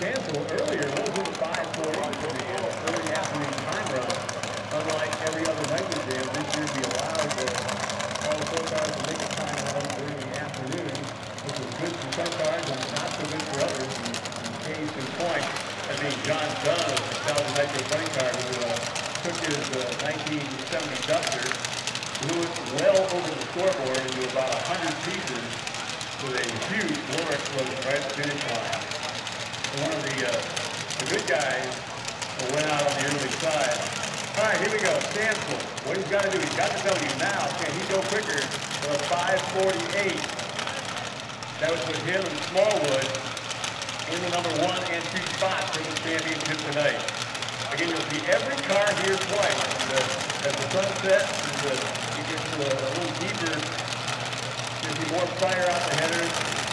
Central earlier, those were 540 for the early afternoon time run. Unlike every other Nitro Jam, this year we allowed uh, all the four cars to make a time run during the afternoon, which was good for some cars and not so good for others. And, case in point, I mean, John Dunn of the Thousand Nitro Running Car, who uh, took his uh, 1970 Duster, blew it well over the scoreboard into about 100 pieces with a huge Lawrence float right at the finish line. And one of the, uh, the good guys went out on the early side. All right, here we go. Stansel. What he's got to do, he's got to tell you now, can he go quicker for a 548? That would put him and Smallwood in the number one and two spots for the championship tonight. Again, you'll see every car here twice. As the, sun sets, it gets a, a little deeper, you'll see more fire out the headers.